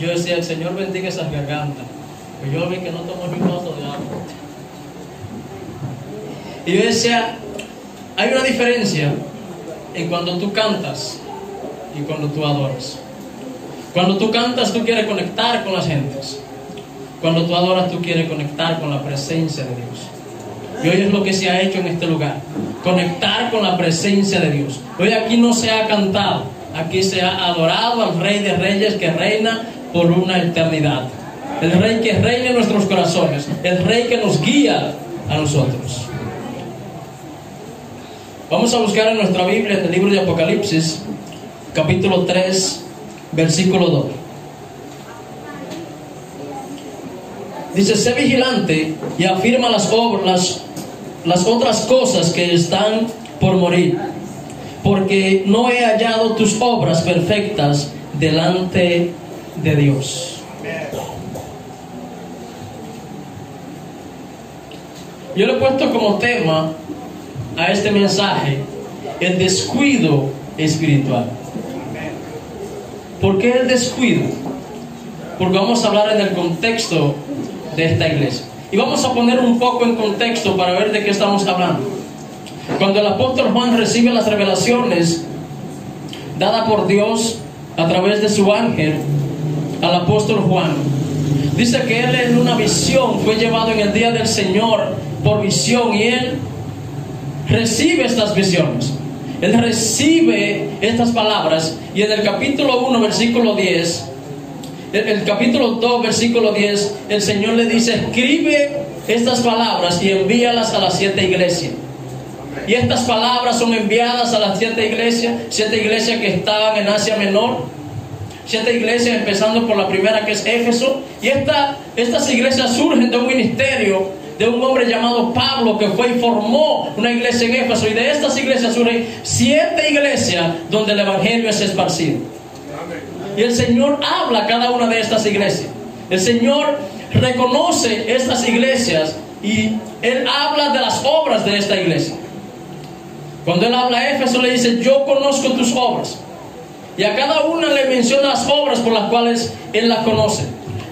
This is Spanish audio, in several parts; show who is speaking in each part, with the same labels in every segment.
Speaker 1: yo decía, el Señor bendiga esas gargantas. Yo vi que no tomó ni un vaso de agua. Y yo decía, hay una diferencia en cuando tú cantas y cuando tú adoras. Cuando tú cantas, tú quieres conectar con las gentes. Cuando tú adoras, tú quieres conectar con la presencia de Dios. Y hoy es lo que se ha hecho en este lugar. Conectar con la presencia de Dios. Hoy aquí no se ha cantado. Aquí se ha adorado al Rey de Reyes que reina por una eternidad. El Rey que reina en nuestros corazones. El Rey que nos guía a nosotros. Vamos a buscar en nuestra Biblia, en el libro de Apocalipsis, capítulo 3, versículo 2. Dice, sé vigilante y afirma las, las otras cosas que están por morir, porque no he hallado tus obras perfectas delante de Dios. Yo le he puesto como tema a este mensaje el descuido espiritual. ¿Por qué el descuido? Porque vamos a hablar en el contexto de esta iglesia. Y vamos a poner un poco en contexto para ver de qué estamos hablando. Cuando el apóstol Juan recibe las revelaciones dadas por Dios a través de su ángel al apóstol Juan, dice que él en una visión fue llevado en el día del Señor por visión y él recibe estas visiones. Él recibe estas palabras y en el capítulo 1, versículo 10, el, el, capítulo 2, versículo 10, el Señor le dice, escribe estas palabras y envíalas a las siete iglesias. Y estas palabras son enviadas a las siete iglesias, siete iglesias que estaban en Asia Menor, siete iglesias empezando por la primera que es Éfeso. Y esta, estas iglesias surgen de un ministerio de un hombre llamado Pablo que fue y formó una iglesia en Éfeso y de estas iglesias surgen siete iglesias donde el Evangelio es esparcido. Y el Señor habla a cada una de estas iglesias. El Señor reconoce estas iglesias y Él habla de las obras de esta iglesia. Cuando Él habla a Éfeso le dice, yo conozco tus obras. Y a cada una le menciona las obras por las cuales Él las conoce.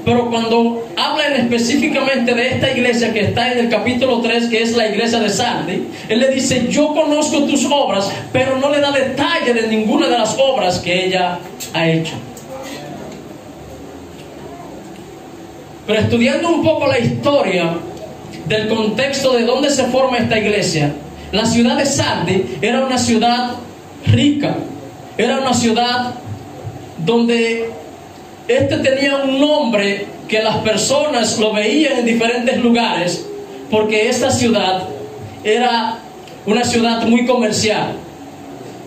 Speaker 1: Pero cuando hablan específicamente de esta iglesia que está en el capítulo 3, que es la iglesia de Sardi, él le dice, yo conozco tus obras, pero no le da detalle de ninguna de las obras que ella ha hecho. Pero estudiando un poco la historia del contexto de dónde se forma esta iglesia, la ciudad de Sardi era una ciudad rica, era una ciudad donde este tenía un nombre que las personas lo veían en diferentes lugares, porque esta ciudad era una ciudad muy comercial.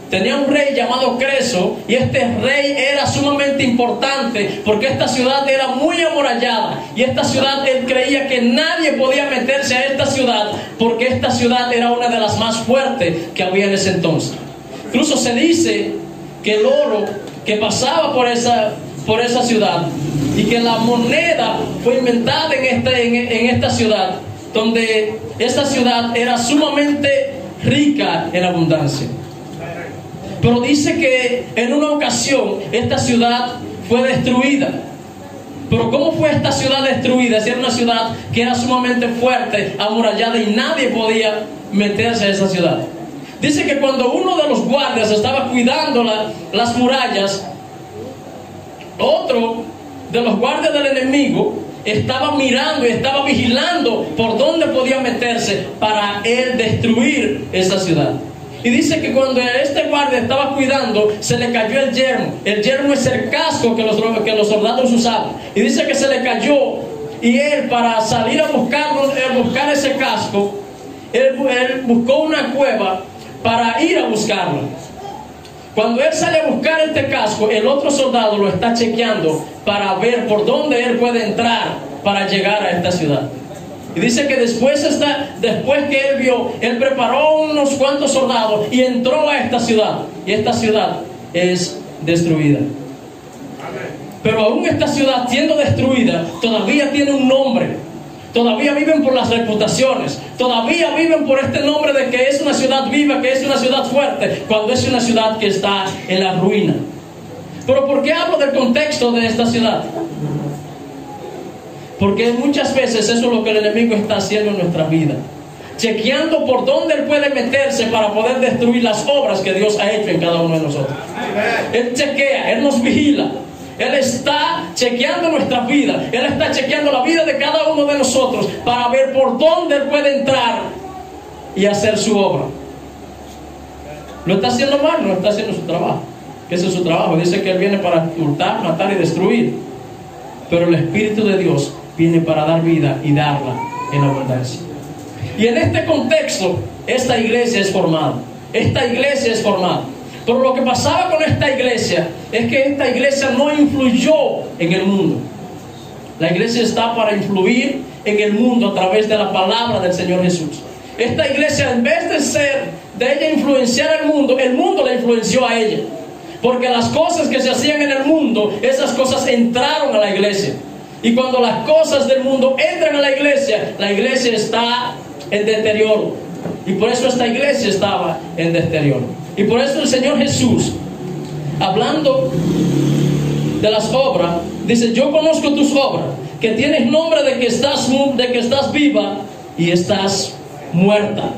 Speaker 1: Tenía un rey llamado Creso y este rey era sumamente importante porque esta ciudad era muy amurallada y esta ciudad él creía que nadie podía meterse a esta ciudad porque esta ciudad era una de las más fuertes que había en ese entonces. Incluso se dice que el oro que pasaba por esa, por esa ciudad y que la moneda fue inventada en en esta ciudad, donde esta ciudad era sumamente rica en abundancia. Pero dice que en una ocasión esta ciudad fue destruida. Pero ¿cómo fue esta ciudad destruida? Si era una ciudad que era sumamente fuerte, amurallada y nadie podía meterse a esa ciudad. Dice que cuando uno de los guardias estaba cuidando la, las murallas, otro de los guardias del enemigo estaba mirando y estaba vigilando por dónde podía meterse para él destruir esa ciudad. Y dice que cuando este guardia estaba cuidando, se le cayó el yermo. El yermo es el casco que los, que los soldados usaban. Y dice que se le cayó. Y él, para salir a buscar, a buscar ese casco, él, él buscó una cueva para ir a buscarlo. Cuando él sale a buscar este casco, el otro soldado lo está chequeando para ver por dónde él puede entrar para llegar a esta ciudad. Y dice que después, está, después que él vio, él preparó unos cuantos soldados y entró a esta ciudad. Y esta ciudad es destruida. Pero aún esta ciudad siendo destruida, todavía tiene un nombre. Todavía viven por las reputaciones. Todavía viven por este nombre de que es una ciudad viva, que es una ciudad fuerte, cuando es una ciudad que está en la ruina. Pero ¿por qué hablo del contexto de esta ciudad? Porque muchas veces eso es lo que el enemigo está haciendo en nuestra vida. Chequeando por dónde él puede meterse para poder destruir las obras que Dios ha hecho en cada uno de nosotros. Él chequea, él nos vigila. Él está chequeando nuestra vida. Él está chequeando la vida de cada uno de nosotros para ver por dónde Él puede entrar y hacer su obra. Lo está haciendo mal, no está haciendo su trabajo. Ese es su trabajo. Dice que Él viene para hurtar, matar y destruir. Pero el Espíritu de Dios viene para dar vida y darla en abundancia. Y en este contexto, esta iglesia es formada. Esta iglesia es formada. Pero lo que pasaba con esta iglesia es que esta iglesia no influyó en el mundo. La iglesia está para influir en el mundo a través de la palabra del Señor Jesús. Esta iglesia, en vez de ser, de ella influenciar al mundo, el mundo la influenció a ella. Porque las cosas que se hacían en el mundo, esas cosas entraron a la iglesia. Y cuando las cosas del mundo entran a la iglesia, la iglesia está en deterioro. Y por eso esta iglesia estaba en deterioro. Y por eso el Señor Jesús, hablando de las obras, dice, yo conozco tus obras, que tienes nombre de que estás, de que estás viva y estás muerta.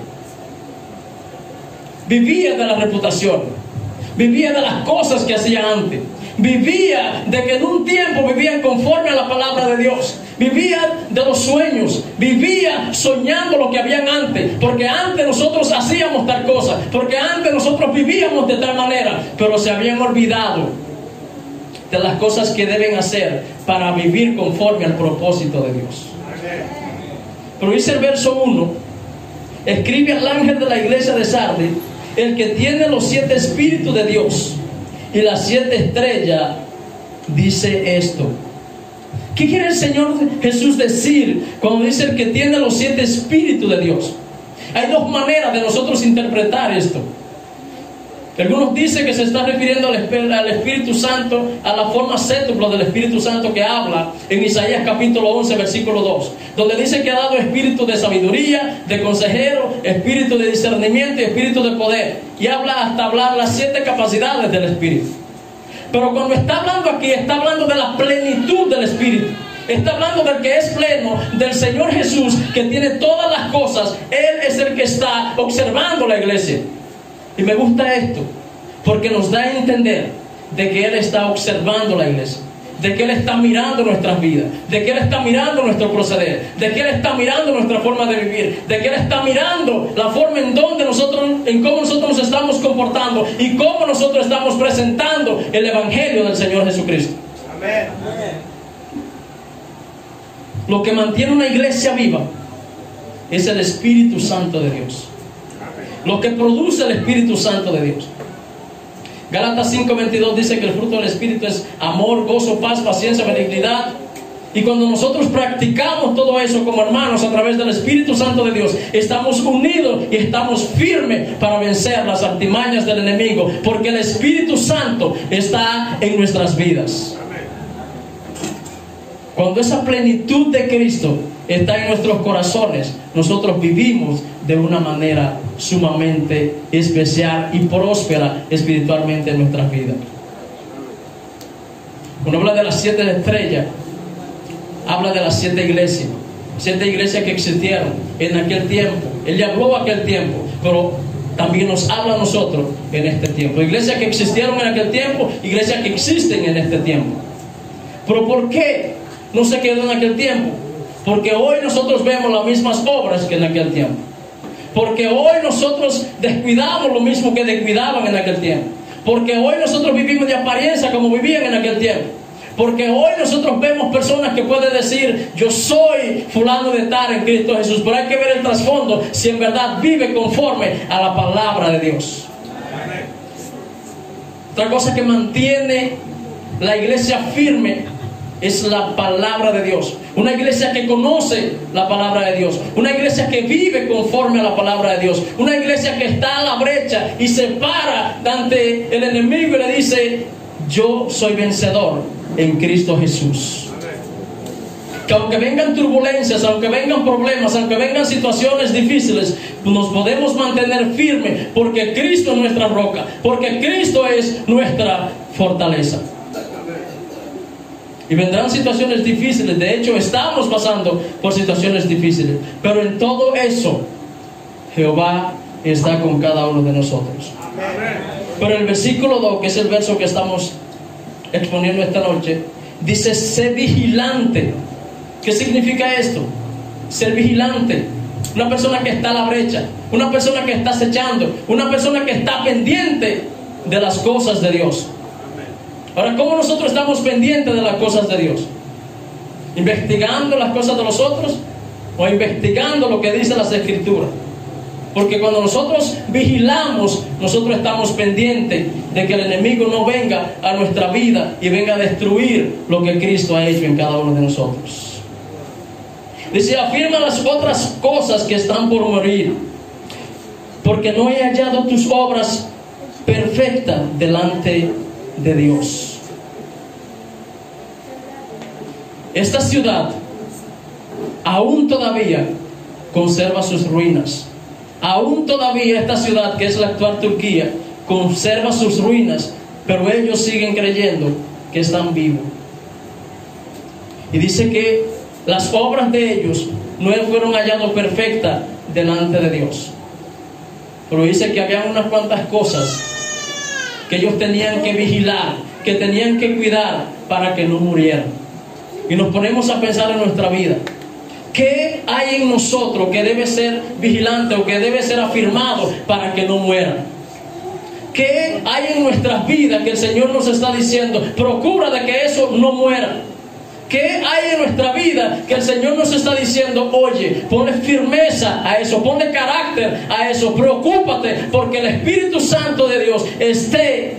Speaker 1: Vivía de la reputación, vivía de las cosas que hacía antes, vivía de que en un tiempo vivían conforme a la palabra de Dios, vivía de los sueños, vivía soñando lo que habían antes, porque antes nosotros hacíamos tal cosa, porque antes nosotros vivíamos de tal manera, pero se habían olvidado de las cosas que deben hacer para vivir conforme al propósito de Dios. Pero dice el verso 1, escribe al ángel de la iglesia de Sardes, el que tiene los siete espíritus de Dios y las siete estrellas, dice esto. ¿Qué quiere el Señor Jesús decir cuando dice el que tiene los siete espíritus de Dios? Hay dos maneras de nosotros interpretar esto. Algunos dicen que se está refiriendo al, Espíritu Santo, a la forma cétupla del Espíritu Santo que habla en Isaías capítulo 11, versículo 2, donde dice que ha dado espíritu de sabiduría, de consejero, espíritu de discernimiento y espíritu de poder. Y habla hasta hablar las siete capacidades del Espíritu. Pero cuando está hablando aquí, está hablando de la plenitud del Espíritu. Está hablando del que es pleno, del Señor Jesús, que tiene todas las cosas. Él es el que está observando la iglesia. Y me gusta esto, porque nos da a entender de que Él está observando la iglesia de que Él está mirando nuestras vidas, de que Él está mirando nuestro proceder, de que Él está mirando nuestra forma de vivir, de que Él está mirando la forma en donde nosotros, en cómo nosotros nos estamos comportando y cómo nosotros estamos presentando el Evangelio del Señor Jesucristo. Amén. Lo que mantiene una iglesia viva es el Espíritu Santo de Dios. Lo que produce el Espíritu Santo de Dios. Gálatas 5:22 dice que el fruto del Espíritu es amor, gozo, paz, paciencia, benignidad. Y cuando nosotros practicamos todo eso como hermanos a través del Espíritu Santo de Dios, estamos unidos y estamos firmes para vencer las artimañas del enemigo, porque el Espíritu Santo está en nuestras vidas. Cuando esa plenitud de Cristo está en nuestros corazones, nosotros vivimos de una manera sumamente especial y próspera espiritualmente en nuestras vidas. Cuando habla de las siete estrellas, habla de las siete iglesias, siete iglesias que existieron en aquel tiempo. Él ya habló aquel tiempo, pero también nos habla a nosotros en este tiempo. Iglesias que existieron en aquel tiempo, iglesias que existen en este tiempo. Pero ¿por qué no se quedó en aquel tiempo. Porque hoy nosotros vemos las mismas obras que en aquel tiempo. Porque hoy nosotros descuidamos lo mismo que descuidaban en aquel tiempo. Porque hoy nosotros vivimos de apariencia como vivían en aquel tiempo. Porque hoy nosotros vemos personas que pueden decir, yo soy fulano de tal en Cristo Jesús. Pero hay que ver el trasfondo si en verdad vive conforme a la palabra de Dios. Otra cosa que mantiene la iglesia firme es la palabra de Dios. Una iglesia que conoce la palabra de Dios. Una iglesia que vive conforme a la palabra de Dios. Una iglesia que está a la brecha y se para ante el enemigo y le dice, yo soy vencedor en Cristo Jesús. que aunque vengan turbulencias, aunque vengan problemas, aunque vengan situaciones difíciles, nos podemos mantener firmes porque Cristo es nuestra roca, porque Cristo es nuestra fortaleza. Y vendrán situaciones difíciles, de hecho estamos pasando por situaciones difíciles, pero en todo eso Jehová está con cada uno de nosotros. Pero el versículo 2, que es el verso que estamos exponiendo esta noche, dice, sé vigilante. ¿Qué significa esto? Ser vigilante. Una persona que está a la brecha, una persona que está acechando, una persona que está pendiente de las cosas de Dios. Ahora, ¿cómo nosotros estamos pendientes de las cosas de Dios? ¿Investigando las cosas de los otros o investigando lo que dice las escrituras? Porque cuando nosotros vigilamos, nosotros estamos pendientes de que el enemigo no venga a nuestra vida y venga a destruir lo que Cristo ha hecho en cada uno de nosotros. Dice, afirma las otras cosas que están por morir, porque no he hallado tus obras perfectas delante de Dios. Esta ciudad aún todavía conserva sus ruinas Aún todavía esta ciudad, que es la actual Turquía, conserva sus ruinas, pero ellos siguen creyendo que están vivos. Y dice que las obras de ellos no fueron halladas perfectas delante de Dios. Pero dice que había unas cuantas cosas que ellos tenían que vigilar, que tenían que cuidar para que no murieran. Y nos ponemos a pensar en nuestra vida. ¿Qué hay en nosotros que debe ser vigilante o que debe ser afirmado para que no muera? ¿Qué hay en nuestras vidas que el Señor nos está diciendo? Procura de que eso no muera. ¿Qué hay en nuestra vida que el Señor nos está diciendo? Oye, ponle firmeza a eso, ponle carácter a eso, preocúpate porque el Espíritu Santo de Dios esté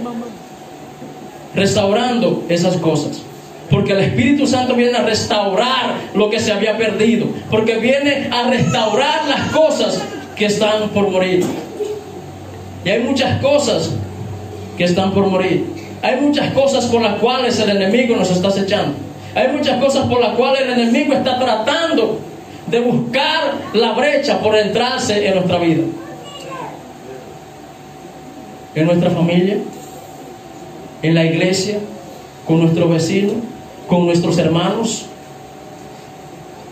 Speaker 1: restaurando esas cosas. Porque el Espíritu Santo viene a restaurar lo que se había perdido. Porque viene a restaurar las cosas que están por morir. Y hay muchas cosas que están por morir. Hay muchas cosas por las cuales el enemigo nos está acechando. Hay muchas cosas por las cuales el enemigo está tratando de buscar la brecha por entrarse en nuestra vida. En nuestra familia, en la iglesia, con nuestro vecino, con nuestros hermanos.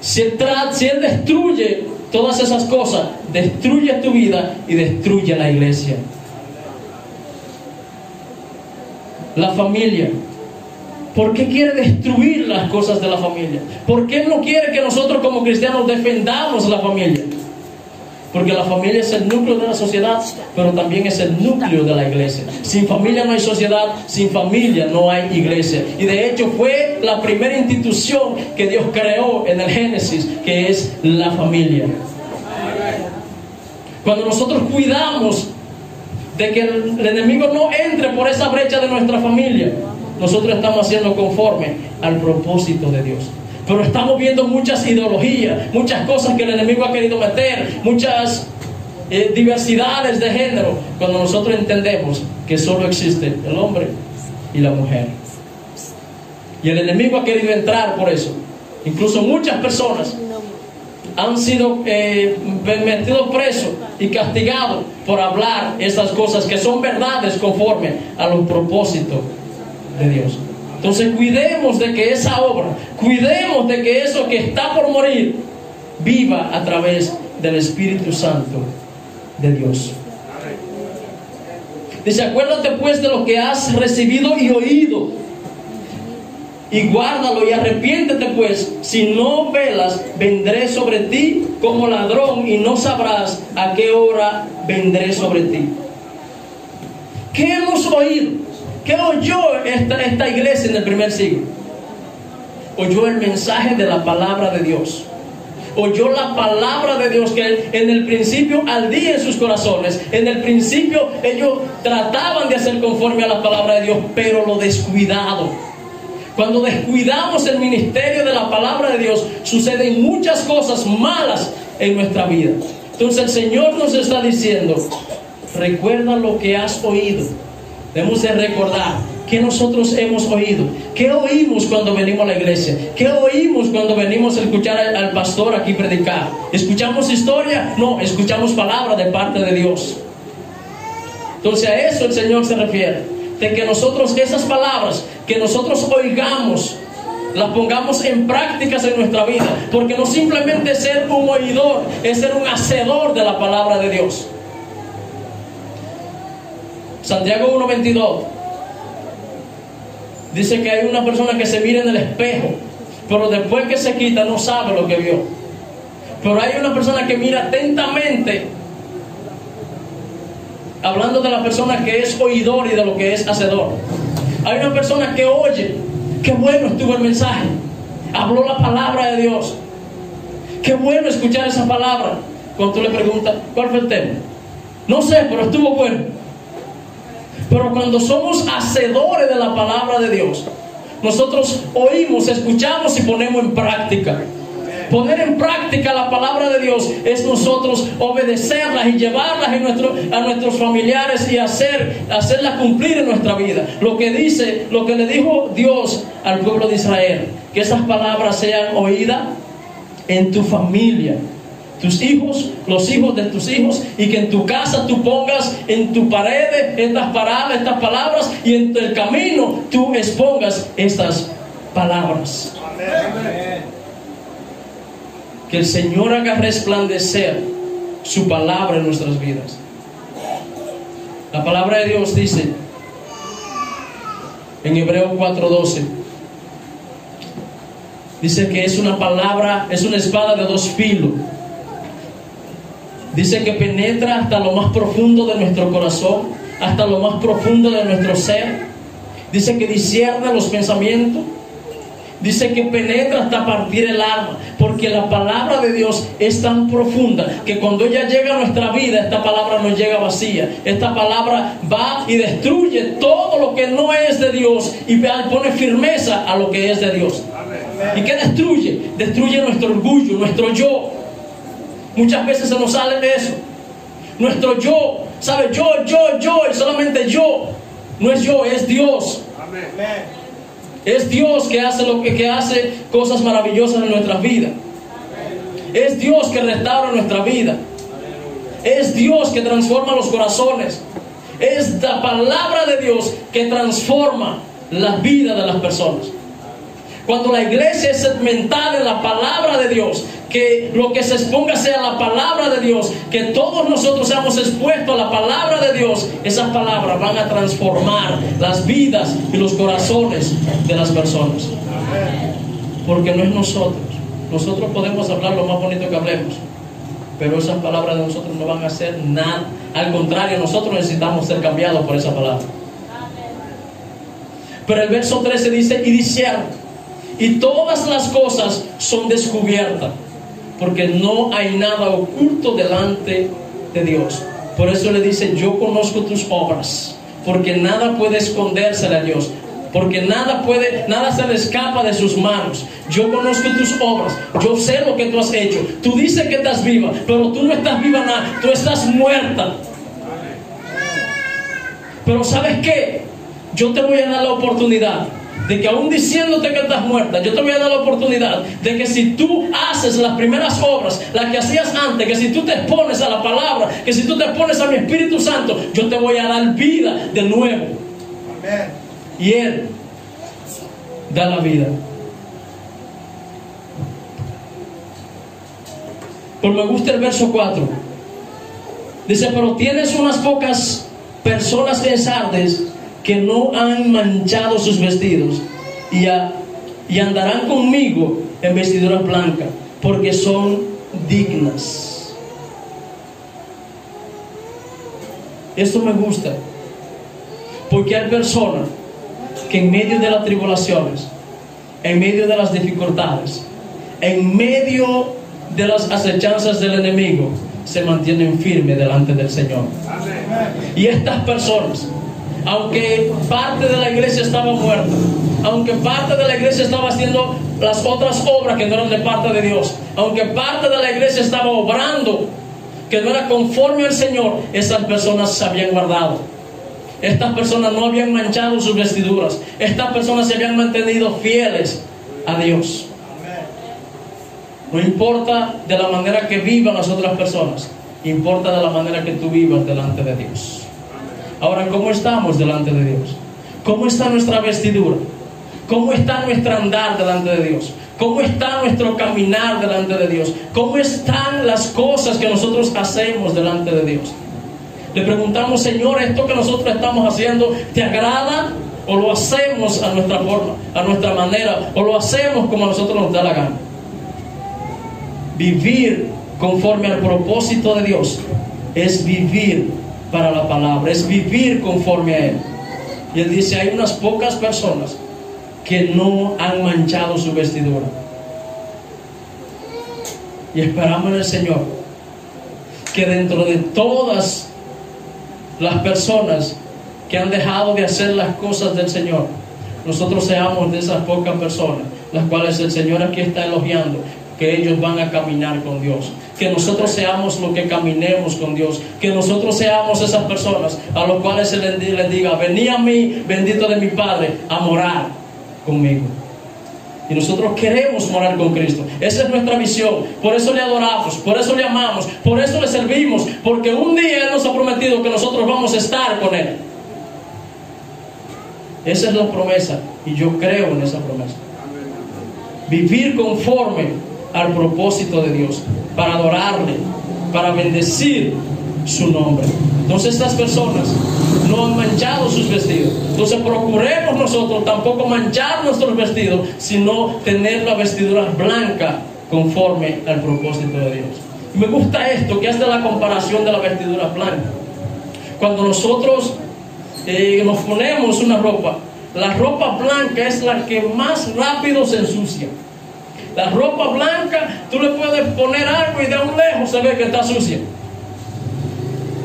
Speaker 1: Si él destruye todas esas cosas, destruye tu vida y destruye la iglesia. La familia. ¿Por qué quiere destruir las cosas de la familia? ¿Por qué no quiere que nosotros como cristianos defendamos la familia? Porque la familia es el núcleo de la sociedad, pero también es el núcleo de la iglesia. Sin familia no hay sociedad, sin familia no hay iglesia. Y de hecho fue la primera institución que Dios creó en el Génesis, que es la familia. Cuando nosotros cuidamos de que el, enemigo no entre por esa brecha de nuestra familia, nosotros estamos haciendo conforme al propósito de Dios. Pero estamos viendo muchas ideologías, muchas cosas que el enemigo ha querido meter, muchas eh, diversidades de género, cuando nosotros entendemos que solo existe el hombre y la mujer. Y el enemigo ha querido entrar por eso. Incluso muchas personas han sido eh, metidos presos y castigados por hablar esas cosas que son verdades conforme a los propósitos de Dios. Entonces cuidemos de que esa obra, cuidemos de que eso que está por morir, viva a través del Espíritu Santo de Dios. Dice, acuérdate pues de lo que has recibido y oído. Y guárdalo y arrepiéntete pues, si no velas, vendré sobre ti como ladrón y no sabrás a qué hora vendré sobre ti. ¿Qué hemos oído? ¿Qué oyó esta, esta iglesia en el primer siglo? Oyó el mensaje de la palabra de Dios. Oyó la palabra de Dios que en el principio ardía en sus corazones. En el principio ellos trataban de hacer conforme a la palabra de Dios, pero lo descuidado. Cuando descuidamos el ministerio de la palabra de Dios, suceden muchas cosas malas en nuestra vida. Entonces el Señor nos está diciendo, recuerda lo que has oído Debemos de recordar ¿Qué nosotros hemos oído? ¿Qué oímos cuando venimos a la iglesia? ¿Qué oímos cuando venimos a escuchar al, al pastor aquí predicar? ¿Escuchamos historia? No, escuchamos palabra de parte de Dios. Entonces a eso el Señor se refiere. De que nosotros esas palabras, que nosotros oigamos, las pongamos en prácticas en nuestra vida. Porque no simplemente ser un oidor, es ser un hacedor de la palabra de Dios. Santiago 1.22 dice que hay una persona que se mira en el espejo, pero después que se quita no sabe lo que vio. Pero hay una persona que mira atentamente, hablando de la persona que es oidor y de lo que es hacedor. Hay una persona que oye, qué bueno estuvo el mensaje, habló la palabra de Dios. Qué bueno escuchar esa palabra. Cuando tú le preguntas, ¿cuál fue el tema? No sé, pero estuvo bueno. Pero cuando somos hacedores de la palabra de Dios, nosotros oímos, escuchamos y ponemos en práctica. Poner en práctica la palabra de Dios es nosotros obedecerlas y llevarlas a nuestros familiares y hacer, hacerlas cumplir en nuestra vida. Lo que dice, lo que le dijo Dios al pueblo de Israel, que esas palabras sean oídas en tu familia, tus hijos, los hijos de tus hijos, y que en tu casa tú pongas en tu pared estas palabras, estas palabras, y en el camino tú expongas estas palabras. Que el Señor haga resplandecer su palabra en nuestras vidas. La palabra de Dios dice en Hebreo 4:12 dice que es una palabra, es una espada de dos filos Dice que penetra hasta lo más profundo de nuestro corazón, hasta lo más profundo de nuestro ser. Dice que discierne los pensamientos. Dice que penetra hasta partir el alma, porque la palabra de Dios es tan profunda que cuando ella llega a nuestra vida, esta palabra no llega vacía. Esta palabra va y destruye todo lo que no es de Dios y pone firmeza a lo que es de Dios. ¿Y qué destruye? Destruye nuestro orgullo, nuestro yo, Muchas veces se nos sale de eso. Nuestro yo, ¿sabe? Yo, yo, yo, y solamente yo. No es yo, es Dios. Es Dios que hace lo que, que hace cosas maravillosas en nuestras vidas. Es Dios que restaura nuestra vida. Es Dios que transforma los corazones. Es la palabra de Dios que transforma la vida de las personas. Cuando la iglesia es segmentada en la palabra de Dios, que lo que se exponga sea la palabra de Dios, que todos nosotros seamos expuestos a la palabra de Dios, esas palabras van a transformar las vidas y los corazones de las personas. Porque no es nosotros. Nosotros podemos hablar lo más bonito que hablemos, pero esas palabras de nosotros no van a hacer nada. Al contrario, nosotros necesitamos ser cambiados por esa palabra. Pero el verso 13 dice, y dijeron, y todas las cosas son descubiertas, porque no hay nada oculto delante de Dios. Por eso le dice, yo conozco tus obras, porque nada puede esconderse a Dios, porque nada puede, nada se le escapa de sus manos. Yo conozco tus obras, yo sé lo que tú has hecho. Tú dices que estás viva, pero tú no estás viva nada, tú estás muerta. Pero ¿sabes qué? Yo te voy a dar la oportunidad de que aún diciéndote que estás muerta, yo te voy a dar la oportunidad de que si tú haces las primeras obras, las que hacías antes, que si tú te expones a la palabra, que si tú te expones a mi Espíritu Santo, yo te voy a dar vida de nuevo. Y Él da la vida. Pues me gusta el verso 4. Dice, pero tienes unas pocas personas de Sardes que no han manchado sus vestidos y, y andarán conmigo en vestiduras blancas, porque son dignas. Esto me gusta, porque hay personas que en medio de las tribulaciones, en medio de las dificultades, en medio de las acechanzas del enemigo, se mantienen firmes delante del Señor. Y estas personas aunque parte de la iglesia estaba muerta, aunque parte de la iglesia estaba haciendo las otras obras que no eran de parte de Dios, aunque parte de la iglesia estaba obrando que no era conforme al Señor, esas personas se habían guardado. Estas personas no habían manchado sus vestiduras. Estas personas se habían mantenido fieles a Dios. No importa de la manera que vivan las otras personas, importa de la manera que tú vivas delante de Dios. Ahora, ¿cómo estamos delante de Dios? ¿Cómo está nuestra vestidura? ¿Cómo está nuestro andar delante de Dios? ¿Cómo está nuestro caminar delante de Dios? ¿Cómo están las cosas que nosotros hacemos delante de Dios? Le preguntamos, Señor, ¿esto que nosotros estamos haciendo te agrada? ¿O lo hacemos a nuestra forma, a nuestra manera? ¿O lo hacemos como a nosotros nos da la gana? Vivir conforme al propósito de Dios es vivir para la palabra, es vivir conforme a Él. Y Él dice, hay unas pocas personas que no han manchado su vestidura. Y esperamos en el Señor que dentro de todas las personas que han dejado de hacer las cosas del Señor, nosotros seamos de esas pocas personas, las cuales el Señor aquí está elogiando, que ellos van a caminar con Dios. Que nosotros seamos los que caminemos con Dios. Que nosotros seamos esas personas a los cuales se les diga, vení a mí, bendito de mi Padre, a morar conmigo. Y nosotros queremos morar con Cristo. Esa es nuestra visión. Por eso le adoramos, por eso le amamos, por eso le servimos. Porque un día Él nos ha prometido que nosotros vamos a estar con Él. Esa es la promesa. Y yo creo en esa promesa. Vivir conforme al propósito de Dios, para adorarle, para bendecir su nombre. Entonces estas personas no han manchado sus vestidos. Entonces procuremos nosotros tampoco manchar nuestros vestidos, sino tener la vestidura blanca conforme al propósito de Dios. Me gusta esto, que hace la comparación de la vestidura blanca. Cuando nosotros eh, nos ponemos una ropa, la ropa blanca es la que más rápido se ensucia. La ropa blanca, tú le puedes poner algo y de un lejos se ve que está sucia.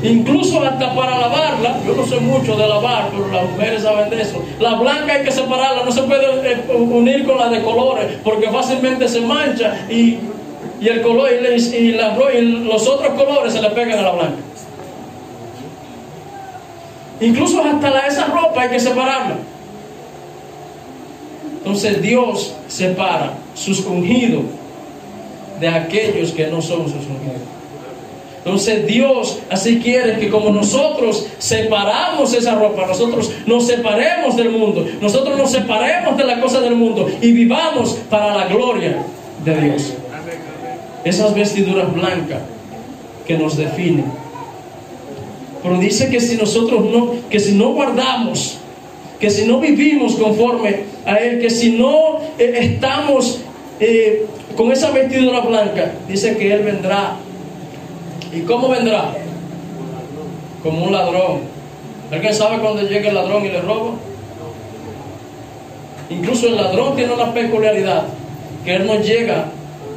Speaker 1: Incluso hasta para lavarla, yo no sé mucho de lavar, pero las mujeres saben de eso. La blanca hay que separarla, no se puede eh, unir con la de colores, porque fácilmente se mancha y, el color y, los otros colores se le pegan a la blanca. Incluso hasta la, esa ropa hay que separarla. Entonces Dios separa sus de aquellos que no son sus. Entonces Dios así quiere que como nosotros separamos esa ropa, nosotros nos separemos del mundo, nosotros nos separemos de la cosa del mundo y vivamos para la gloria de Dios. Esas vestiduras blancas que nos definen. Pero dice que si nosotros no, que si no guardamos que si no vivimos conforme a Él, que si no eh, estamos eh, con esa vestidura blanca, dice que Él vendrá. ¿Y cómo vendrá? Como un ladrón. ¿Alguien sabe cuando llega el ladrón y le roba? Incluso el ladrón tiene una peculiaridad, que él no llega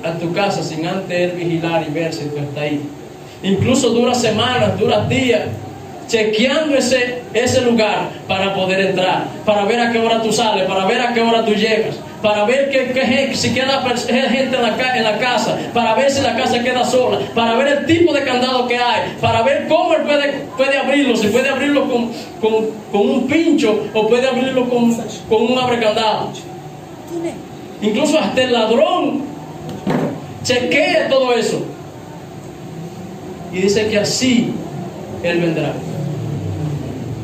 Speaker 1: a tu casa sin antes él vigilar y ver si tú estás ahí. Incluso dura semanas, dura días, chequeando ese, ese lugar para poder entrar, para ver a qué hora tú sales, para ver a qué hora tú llegas, para ver que, si queda gente en la, casa, para ver si la casa queda sola, para ver el tipo de candado que hay, para ver cómo él puede, puede abrirlo, si puede abrirlo con, con, un pincho o puede abrirlo con, con un abrecandado. Incluso hasta el ladrón chequea todo eso. Y dice que así Él vendrá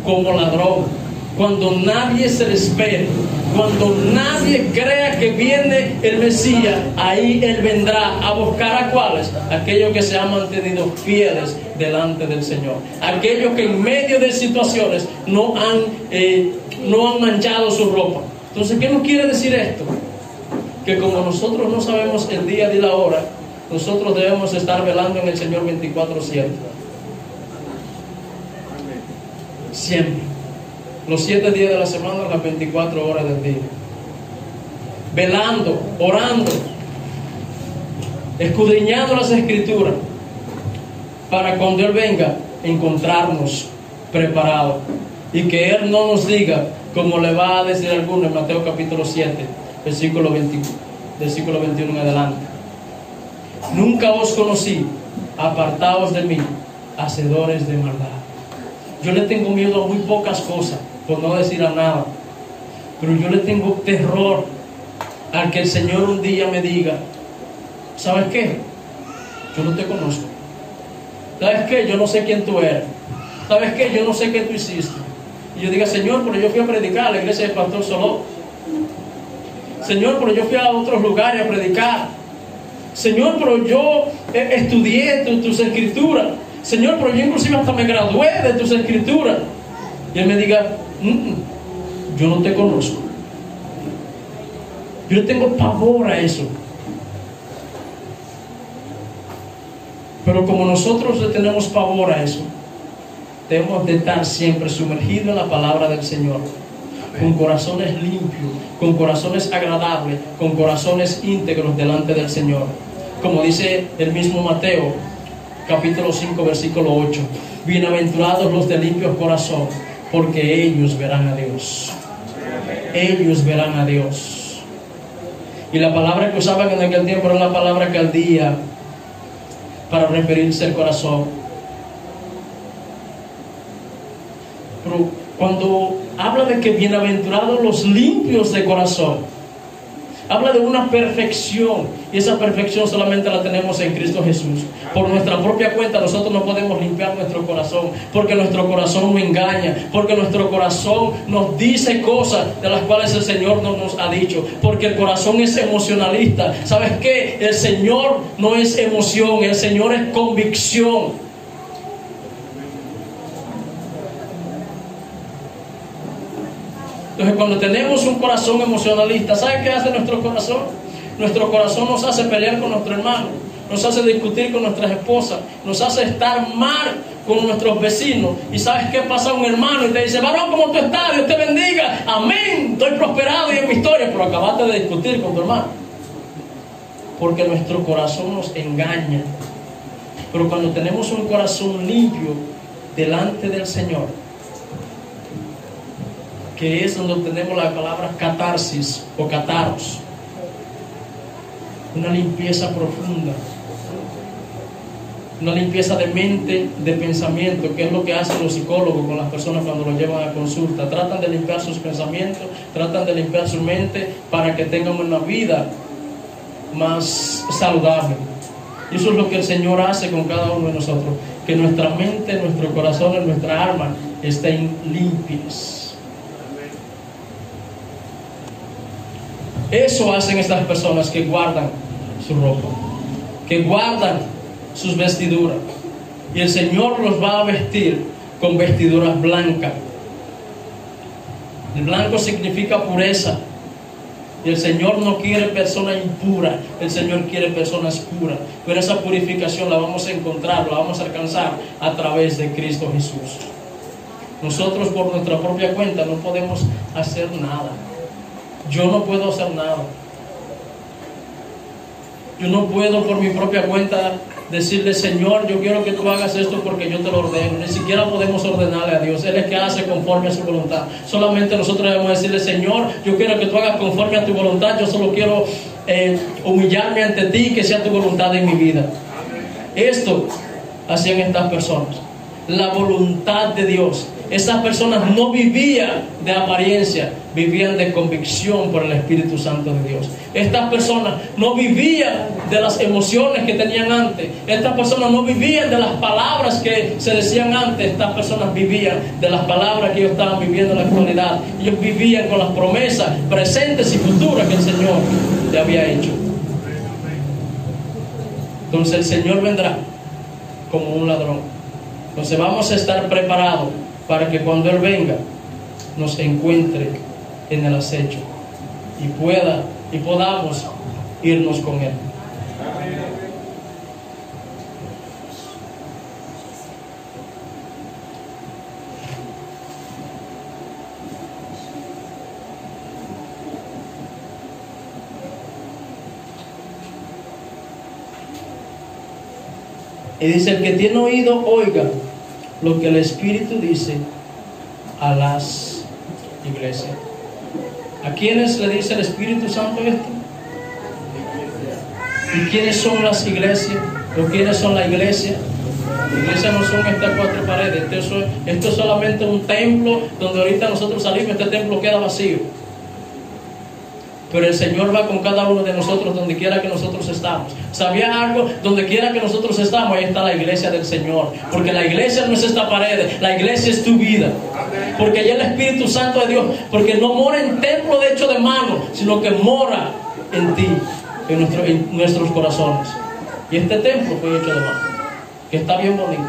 Speaker 1: como ladrón, cuando nadie se le espera, cuando nadie crea que viene el Mesías, ahí Él vendrá a buscar a cuáles, aquellos que se han mantenido fieles delante del Señor, aquellos que en medio de situaciones no han, eh, no han manchado su ropa. Entonces, ¿qué nos quiere decir esto? Que como nosotros no sabemos el día ni la hora, nosotros debemos estar velando en el Señor 24-7 siempre. Los siete días de la semana, las 24 horas del día. Velando, orando, escudriñando las escrituras, para cuando Él venga, encontrarnos preparados. Y que Él no nos diga, como le va a decir alguno en Mateo capítulo 7, versículo 21, versículo 21 en adelante. Nunca os conocí, apartados de mí, hacedores de maldad. Yo le tengo miedo a muy pocas cosas, por no decir a nada. Pero yo le tengo terror al que el Señor un día me diga, ¿sabes qué? Yo no te conozco. ¿Sabes qué? Yo no sé quién tú eres. ¿Sabes qué? Yo no sé qué tú hiciste. Y yo diga, Señor, pero yo fui a predicar a la iglesia del pastor Solo. Señor, pero yo fui a otros lugares a predicar. Señor, pero yo estudié tus escrituras. Señor, pero yo inclusive hasta me gradué de tus escrituras. Y él me diga, mm, yo no te conozco. Yo tengo pavor a eso. Pero como nosotros le tenemos pavor a eso, debemos de estar siempre sumergidos en la palabra del Señor, con corazones limpios, con corazones agradables, con corazones íntegros delante del Señor. Como dice el mismo Mateo, capítulo 5, versículo 8, bienaventurados los de limpio corazón, porque ellos verán a Dios. Ellos verán a Dios. Y la palabra que usaban en aquel tiempo era la palabra caldía para referirse al corazón. Pero cuando habla de que bienaventurados los limpios de corazón, habla de una perfección y esa perfección solamente la tenemos en Cristo Jesús. Por nuestra propia cuenta nosotros no podemos limpiar nuestro corazón porque nuestro corazón nos engaña, porque nuestro corazón nos dice cosas de las cuales el Señor no nos ha dicho, porque el corazón es emocionalista. ¿Sabes qué? El Señor no es emoción, el Señor es convicción. Entonces cuando tenemos un corazón emocionalista, ¿sabe qué hace nuestro corazón? Nuestro corazón nos hace pelear con nuestro hermano, nos hace discutir con nuestras esposas, nos hace estar mal con nuestros vecinos. ¿Y sabes qué pasa un hermano? Y te dice, varón, ¿cómo tú estás? Dios te bendiga. Amén. Estoy prosperado y en mi historia. Pero acabaste de discutir con tu hermano. Porque nuestro corazón nos engaña. Pero cuando tenemos un corazón limpio delante del Señor, que es donde tenemos la palabra catarsis o cataros. Una limpieza profunda. Una limpieza de mente, de pensamiento, que es lo que hacen los psicólogos con las personas cuando los llevan a consulta. Tratan de limpiar sus pensamientos, tratan de limpiar su mente para que tengan una vida más saludable. Y eso es lo que el Señor hace con cada uno de nosotros. Que nuestra mente, nuestro corazón nuestra alma estén limpias Eso hacen estas personas que guardan su ropa, que guardan sus vestiduras. Y el Señor los va a vestir con vestiduras blancas. El blanco significa pureza. Y el Señor no quiere personas impuras, el Señor quiere personas puras. Pero esa purificación la vamos a encontrar, la vamos a alcanzar a través de Cristo Jesús. Nosotros por nuestra propia cuenta no podemos hacer nada. Yo no puedo hacer nada. Yo no puedo por mi propia cuenta decirle, Señor, yo quiero que tú hagas esto porque yo te lo ordeno. Ni siquiera podemos ordenarle a Dios. Él es que hace conforme a su voluntad. Solamente nosotros debemos decirle, Señor, yo quiero que tú hagas conforme a tu voluntad. Yo solo quiero eh, humillarme ante ti y que sea tu voluntad en mi vida. Esto hacían estas personas. La voluntad de Dios esas personas no vivían de apariencia, vivían de convicción por el Espíritu Santo de Dios. Estas personas no vivían de las emociones que tenían antes. Estas personas no vivían de las palabras que se decían antes. Estas personas vivían de las palabras que ellos estaban viviendo en la actualidad. Ellos vivían con las promesas presentes y futuras que el Señor le había hecho. Entonces el Señor vendrá como un ladrón. Entonces vamos a estar preparados para que cuando Él venga nos encuentre en el acecho y pueda y podamos irnos con Él. Y dice, el que tiene oído, oiga lo que el Espíritu dice a las iglesias. ¿A quiénes le dice el Espíritu Santo esto? ¿Y quiénes son las iglesias? ¿O quiénes son la iglesia? La iglesia no son estas cuatro paredes. Esto es, esto es solamente un templo donde ahorita nosotros salimos, este templo queda vacío. Pero el Señor va con cada uno de nosotros donde quiera que nosotros estamos. ¿Sabía algo? Donde quiera que nosotros estamos, ahí está la iglesia del Señor. Porque la iglesia no es esta pared, la iglesia es tu vida. Porque allá el Espíritu Santo de Dios, porque no mora en templo de hecho de mano, sino que mora en ti, en, en nuestros corazones. Y este templo fue hecho de mano, que está bien bonito.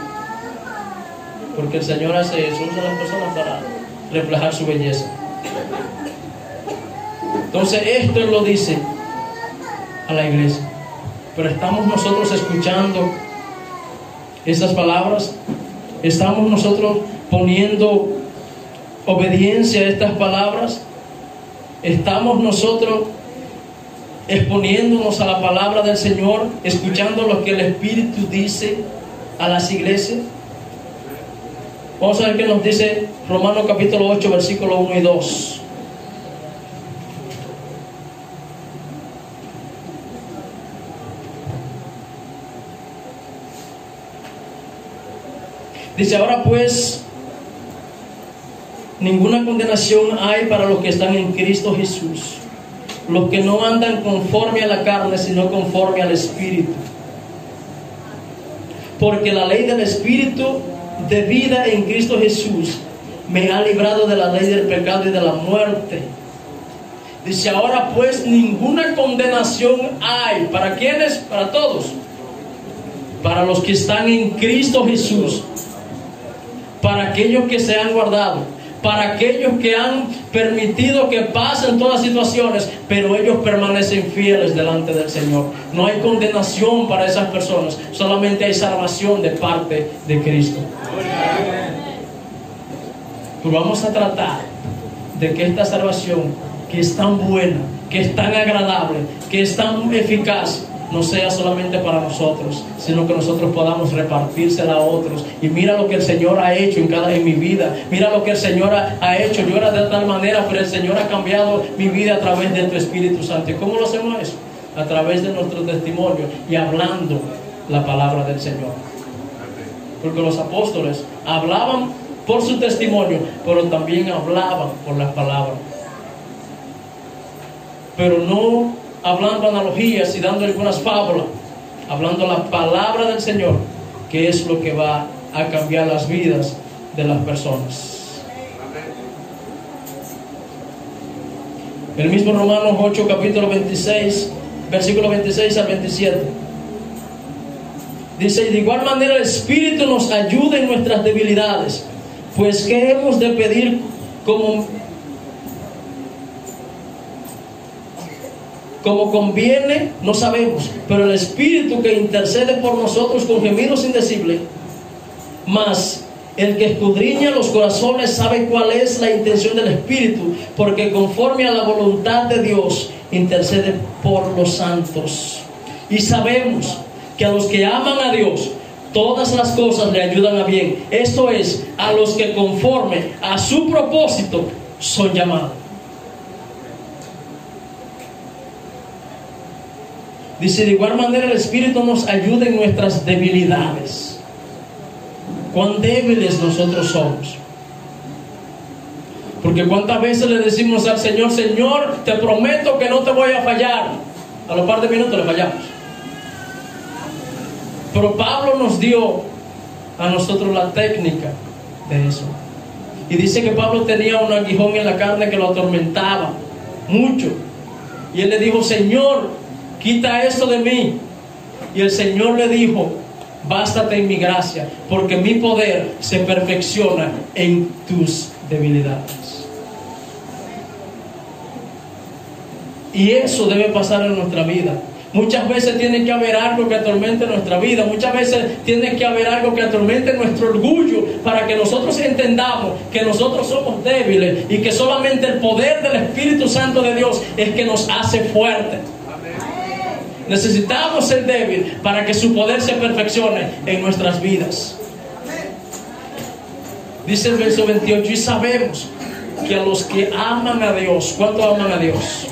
Speaker 1: Porque el Señor hace eso, usa las personas para reflejar su belleza. Entonces esto lo dice a la iglesia. Pero estamos nosotros escuchando esas palabras. Estamos nosotros poniendo obediencia a estas palabras. Estamos nosotros exponiéndonos a la palabra del Señor, escuchando lo que el Espíritu dice a las iglesias. Vamos a ver qué nos dice Romanos capítulo 8, versículo 1 y 2. Dice, ahora pues, ninguna condenación hay para los que están en Cristo Jesús, los que no andan conforme a la carne, sino conforme al Espíritu. Porque la ley del Espíritu de vida en Cristo Jesús me ha librado de la ley del pecado y de la muerte. Dice, ahora pues ninguna condenación hay. ¿Para quiénes? Para todos. Para los que están en Cristo Jesús para aquellos que se han guardado, para aquellos que han permitido que pasen todas situaciones, pero ellos permanecen fieles delante del Señor. No hay condenación para esas personas, solamente hay salvación de parte de Cristo. Pues vamos a tratar de que esta salvación, que es tan buena, que es tan agradable, que es tan eficaz, no sea solamente para nosotros, sino que nosotros podamos repartírsela a otros. Y mira lo que el Señor ha hecho en cada en mi vida. Mira lo que el Señor ha, hecho. Yo era de tal manera, pero el Señor ha cambiado mi vida a través de tu Espíritu Santo. ¿Y cómo lo hacemos eso? A través de nuestro testimonio y hablando la palabra del Señor. Porque los apóstoles hablaban por su testimonio, pero también hablaban por las palabras. Pero no hablando analogías y dando algunas fábulas, hablando la palabra del Señor, que es lo que va a cambiar las vidas de las personas. El mismo Romanos 8, capítulo 26, versículo 26 al 27. Dice, y de igual manera el Espíritu nos ayuda en nuestras debilidades, pues ¿qué hemos de pedir como Como conviene, no sabemos, pero el Espíritu que intercede por nosotros con gemidos indecibles, más el que escudriña los corazones sabe cuál es la intención del Espíritu, porque conforme a la voluntad de Dios intercede por los santos. Y sabemos que a los que aman a Dios, todas las cosas le ayudan a bien. Esto es, a los que conforme a su propósito son llamados. Dice, de igual manera el Espíritu nos ayuda en nuestras debilidades. Cuán débiles nosotros somos. Porque cuántas veces le decimos al Señor, Señor, te prometo que no te voy a fallar. A los par de minutos le fallamos. Pero Pablo nos dio a nosotros la técnica de eso. Y dice que Pablo tenía un aguijón en la carne que lo atormentaba mucho. Y él le dijo, Señor, quita esto de mí. Y el Señor le dijo, bástate en mi gracia, porque mi poder se perfecciona en tus debilidades. Y eso debe pasar en nuestra vida. Muchas veces tiene que haber algo que atormente nuestra vida. Muchas veces tiene que haber algo que atormente nuestro orgullo para que nosotros entendamos que nosotros somos débiles y que solamente el poder del Espíritu Santo de Dios es que nos hace fuertes. Necesitamos ser débil para que su poder se perfeccione en nuestras vidas. Dice el verso 28, y sabemos que a los que aman a Dios, ¿cuánto aman a Dios?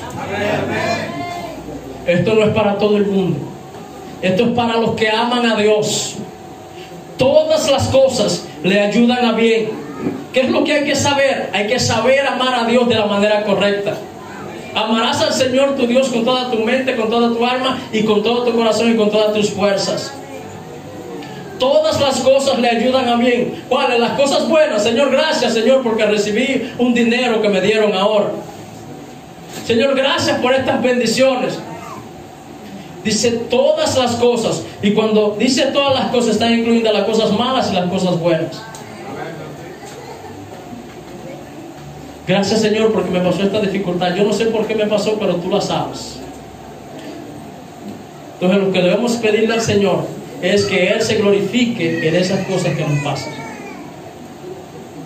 Speaker 1: Esto no es para todo el mundo. Esto es para los que aman a Dios. todas las cosas le ayudan a bien. ¿Qué es lo que hay que saber? Hay que saber amar a Dios de la manera correcta. Amarás al Señor tu Dios con toda tu mente, con toda tu alma y con todo tu corazón y con todas tus fuerzas. Todas las cosas le ayudan a bien. ¿Cuáles? Las cosas buenas. Señor, gracias, Señor, porque recibí un dinero que me dieron ahora. Señor, gracias por estas bendiciones. Dice todas las cosas. Y cuando dice todas las cosas, están incluidas las cosas malas y las cosas buenas. Gracias Señor porque me pasó esta dificultad. Yo no sé por qué me pasó, pero tú la sabes. Entonces lo que debemos pedirle al Señor es que Él se glorifique en esas cosas que nos pasan.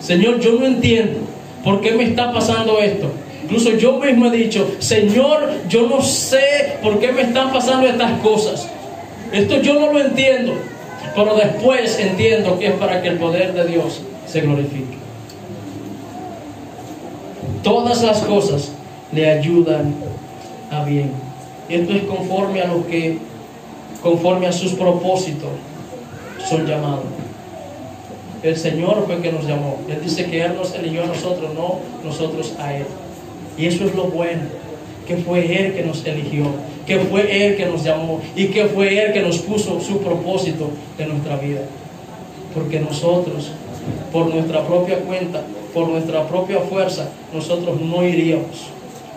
Speaker 1: Señor, yo no entiendo por qué me está pasando esto. Incluso yo mismo he dicho, Señor, yo no sé por qué me están pasando estas cosas. Esto yo no lo entiendo. Pero después entiendo que es para que el poder de Dios se glorifique. Todas las cosas le ayudan a bien. Esto es conforme a lo que, conforme a sus propósitos, son llamados. El Señor fue que nos llamó. Él dice que Él nos eligió a nosotros, no nosotros a Él. Y eso es lo bueno, que fue Él que nos eligió, que fue Él que nos llamó y que fue Él que nos puso su propósito en nuestra vida. Porque nosotros, por nuestra propia cuenta, por nuestra propia fuerza, nosotros no iríamos.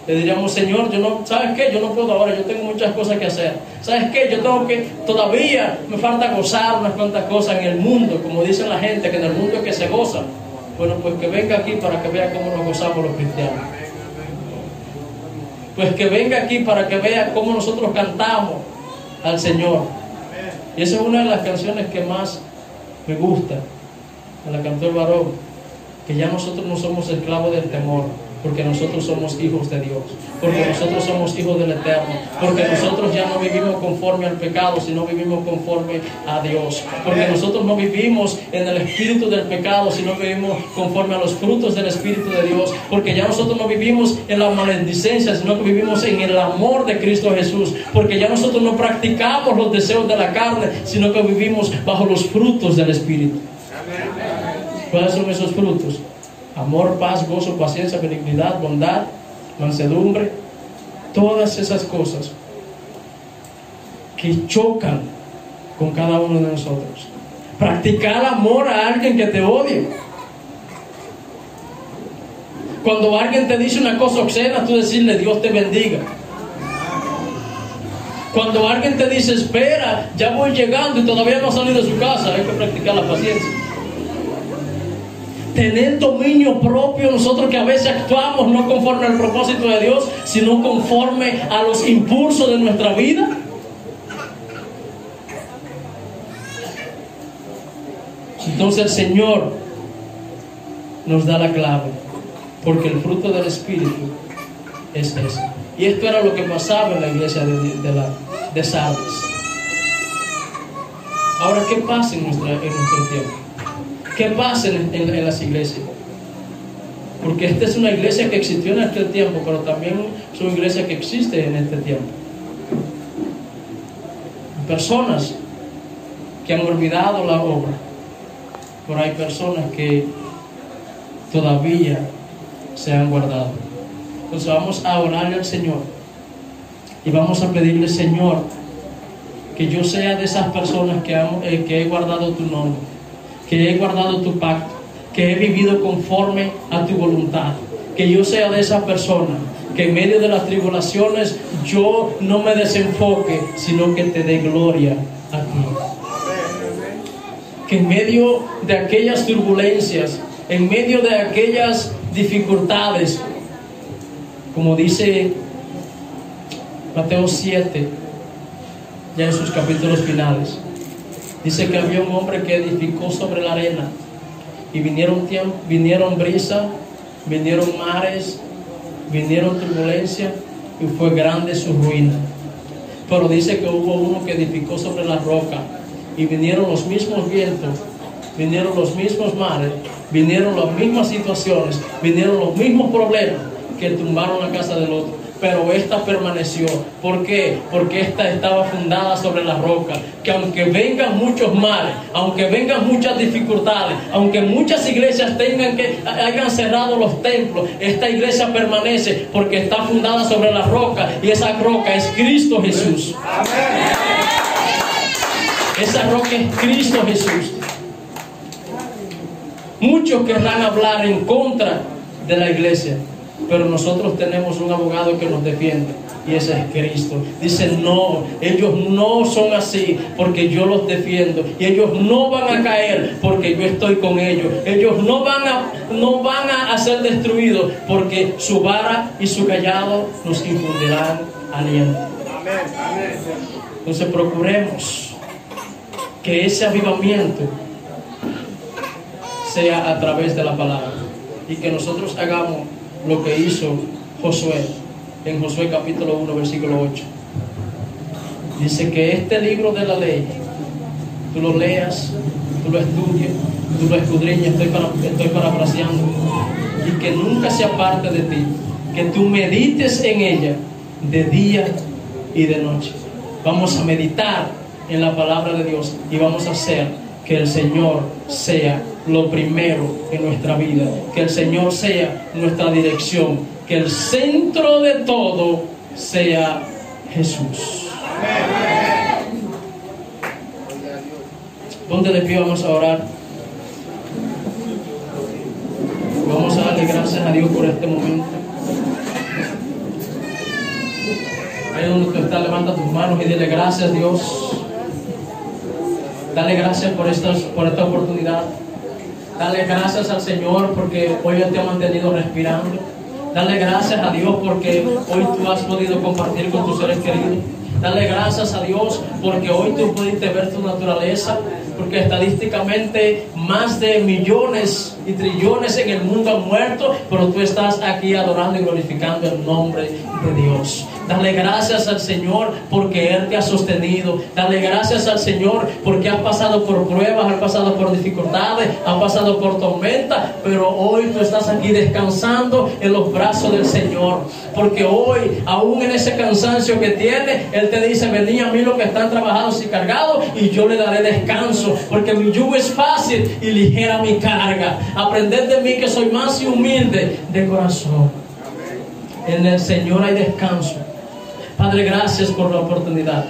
Speaker 1: Le diríamos, Señor, yo no, ¿sabes qué? Yo no puedo ahora, yo tengo muchas cosas que hacer. ¿Sabes qué? Yo tengo que, todavía me falta gozar unas cuantas cosas en el mundo, como dice la gente, que en el mundo es que se goza. Bueno, pues que venga aquí para que vea cómo nos gozamos los cristianos. Pues que venga aquí para que vea cómo nosotros cantamos al Señor. Y esa es una de las canciones que más me gusta, la cantó el varón que ya nosotros no somos esclavos del temor, porque nosotros somos hijos de Dios, porque nosotros somos hijos del Eterno, porque nosotros ya no vivimos conforme al pecado, sino vivimos conforme a Dios, porque nosotros no vivimos en el espíritu del pecado, sino vivimos conforme a los frutos del Espíritu de Dios, porque ya nosotros no vivimos en la maledicencia, sino que vivimos en el amor de Cristo Jesús, porque ya nosotros no practicamos los deseos de la carne, sino que vivimos bajo los frutos del Espíritu. ¿Cuáles son esos frutos? Amor, paz, gozo, paciencia, benignidad, bondad, mansedumbre. Todas esas cosas que chocan con cada uno de nosotros. Practicar amor a alguien que te odie. Cuando alguien te dice una cosa obscena, tú decirle Dios te bendiga. Cuando alguien te dice espera, ya voy llegando y todavía no ha salido de su casa, hay que practicar la paciencia tener dominio propio, nosotros que a veces actuamos no conforme al propósito de Dios, sino conforme a los impulsos de nuestra vida. Entonces el Señor nos da la clave, porque el fruto del Espíritu es ese. Y esto era lo que pasaba en la iglesia de, de, de Sardes. Ahora, ¿qué pasa en, nuestra, en nuestro tiempo? ¿Qué pasa en, las iglesias? Porque esta es una iglesia que existió en aquel tiempo, pero también es una iglesia que existe en este tiempo. Personas que han olvidado la obra, pero hay personas que todavía se han guardado. Entonces vamos a orarle al Señor y vamos a pedirle, Señor, que yo sea de esas personas que, eh, que he guardado tu nombre que he guardado tu pacto, que he vivido conforme a tu voluntad, que yo sea de esa persona, que en medio de las tribulaciones yo no me desenfoque, sino que te dé gloria a ti. Que en medio de aquellas turbulencias, en medio de aquellas dificultades, como dice Mateo 7, ya en sus capítulos finales, Dice que había un hombre que edificó sobre la arena y vinieron, vinieron brisa, vinieron mares, vinieron turbulencia y fue grande su ruina. Pero dice que hubo uno que edificó sobre la roca y vinieron los mismos vientos, vinieron los mismos mares, vinieron las mismas situaciones, vinieron los mismos problemas que tumbaron la casa del otro. Pero esta permaneció. ¿Por qué? Porque esta estaba fundada sobre la roca. Que aunque vengan muchos males, aunque vengan muchas dificultades, aunque muchas iglesias tengan que hayan cerrado los templos, esta iglesia permanece porque está fundada sobre la roca y esa roca es Cristo Jesús. Esa roca es Cristo Jesús. Muchos querrán hablar en contra de la iglesia, pero nosotros tenemos un abogado que nos defiende y ese es Cristo. Dice, no, ellos no son así porque yo los defiendo y ellos no van a caer porque yo estoy con ellos. Ellos no van a, no van a ser destruidos porque su vara y su callado nos infundirán aliento. Entonces procuremos que ese avivamiento sea a través de la palabra y que nosotros hagamos lo que hizo Josué en Josué capítulo 1 versículo 8. Dice que este libro de la ley, tú lo leas, tú lo estudies, tú lo escudriñas, estoy, para, estoy parafraseando, y que nunca se aparte de ti, que tú medites en ella de día y de noche. Vamos a meditar en la palabra de Dios y vamos a hacer que el Señor sea lo primero en nuestra vida, que el Señor sea nuestra dirección, que el centro de todo sea Jesús. Ponte de pie, vamos a orar. Vamos a darle gracias a Dios por este momento. Ahí donde tú estás, levanta tus manos y dile gracias Dios. Dale gracias por, estas, por esta oportunidad. Dale gracias al Señor porque hoy te ha mantenido respirando. Dale gracias a Dios porque hoy tú has podido compartir con tus seres queridos. Dale gracias a Dios porque hoy tú pudiste ver tu naturaleza. Porque estadísticamente más de millones y trillones en el mundo han muerto, pero tú estás aquí adorando y glorificando el nombre de Dios. Dale gracias al Señor porque Él te ha sostenido. Dale gracias al Señor porque has pasado por pruebas, has pasado por dificultades, has pasado por tormenta, pero hoy tú estás aquí descansando en los brazos del Señor. Porque hoy, aún en ese cansancio que tiene, Él te dice, vení a mí los que están trabajados y cargados y yo le daré descanso. Porque mi yugo es fácil y ligera mi carga. Aprended de mí que soy más y humilde de corazón. En el Señor hay descanso. Padre, gracias por la oportunidad.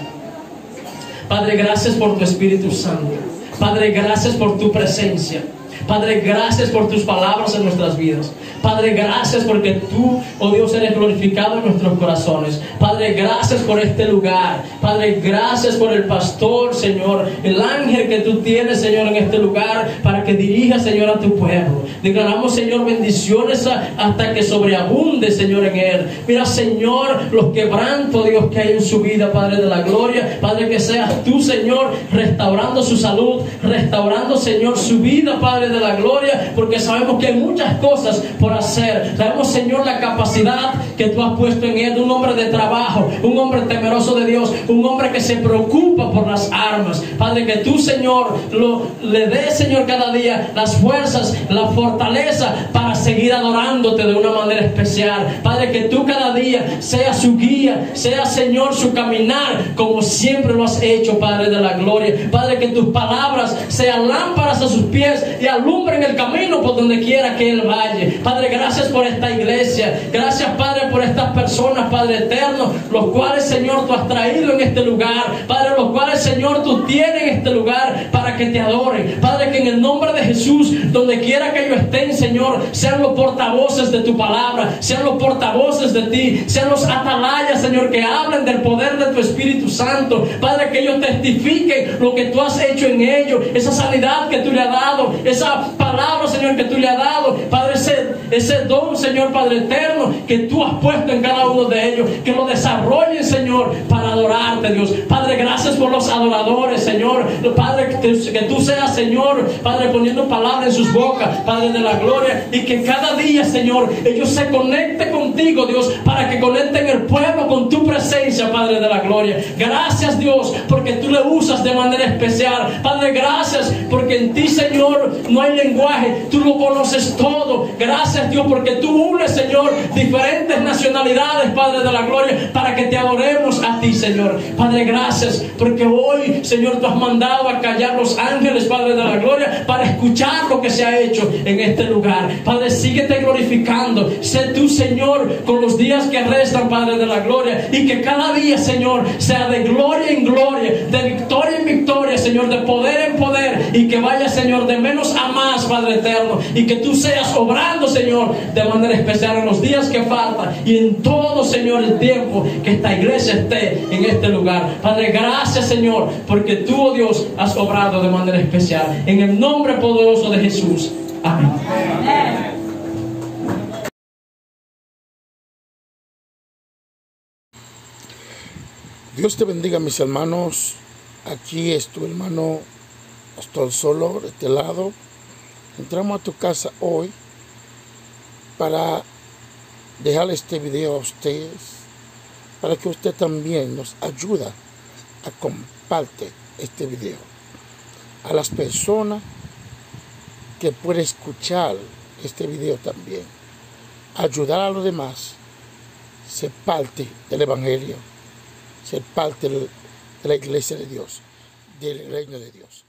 Speaker 1: Padre, gracias por tu Espíritu Santo. Padre, gracias por tu presencia. Padre, gracias por tus palabras en nuestras vidas. Padre, gracias porque tú, oh Dios, eres glorificado en nuestros corazones. Padre, gracias por este lugar. Padre, gracias por el pastor, Señor. El ángel que tú tienes, Señor, en este lugar para que dirija, Señor, a tu pueblo. Declaramos, Señor, bendiciones hasta que sobreabunde, Señor, en él. Mira, Señor, los quebrantos, Dios, que hay en su vida, Padre de la gloria. Padre, que seas tú, Señor, restaurando su salud, restaurando, Señor, su vida, Padre de la gloria, porque sabemos que hay muchas cosas por hacer. Sabemos, Señor, la capacidad que tú has puesto en él, un hombre de trabajo, un hombre temeroso de Dios, un hombre que se preocupa por las armas. Padre, que tú, Señor, le des, Señor, cada día las fuerzas, la fortaleza para seguir adorándote de una manera especial. Padre, que tú cada día sea su guía, sea, Señor, su caminar, como siempre lo has hecho, Padre de la gloria. Padre, que tus palabras sean lámparas a sus pies y a en el camino por donde quiera que Él vaya. Padre, gracias por esta iglesia. Gracias, Padre, por estas personas, Padre eterno, los cuales, Señor, tú has traído en este lugar. Padre, los cuales, Señor, tú tienes en este lugar para que te adoren. Padre, que en el nombre de Jesús, donde quiera que ellos estén, Señor, sean los portavoces de tu palabra, sean los portavoces de ti, sean los atalayas, Señor, que hablen del poder de tu Espíritu Santo. Padre, que ellos testifiquen lo que tú has hecho en ellos, esa sanidad que tú le has dado, esa palabra, Señor, que tú le has dado. Padre, ese, ese don, Señor Padre eterno, que tú has puesto en cada uno de ellos. Que lo desarrollen, Señor, para adorarte, Dios. Padre, gracias por los adoradores, Señor. Padre, que, tú seas, Señor, Padre, poniendo palabras en sus bocas, Padre de la gloria. Y que cada día, Señor, ellos se conecten contigo, Dios, para que conecten el pueblo con tu presencia, Padre de la gloria. Gracias, Dios, porque tú le usas de manera especial. Padre, gracias porque en ti, Señor, no hay lenguaje, tú lo conoces todo. Gracias Dios porque tú unes, Señor, diferentes nacionalidades Padre de la gloria, para que te adoremos a ti, Señor. Padre, gracias, porque hoy, Señor, tú has mandado a callar los ángeles, Padre de la gloria, para escuchar lo que se ha hecho en este lugar. Padre, síguete glorificando. Sé tú, Señor, con los días que restan, Padre de la gloria, y que cada día, Señor, sea de gloria en gloria, de victoria en victoria, Señor, de poder en poder, y que vaya, Señor, de menos más, Padre eterno, y que tú seas obrando, Señor, de manera especial en los días que faltan y en todo, Señor, el tiempo que esta iglesia esté en este lugar. Padre, gracias, Señor, porque tú, oh Dios, has obrado de manera especial. En el nombre poderoso de Jesús. Amén.
Speaker 2: Dios te bendiga, mis hermanos. Aquí es tu hermano Pastor Solo, de este lado. Entramos a tu casa hoy para dejar este video a ustedes, para que usted también nos ayuda a compartir este video a las personas que pueden escuchar este video también. Ayudar a los demás, ser parte del Evangelio, ser parte de la iglesia de Dios, del reino de Dios.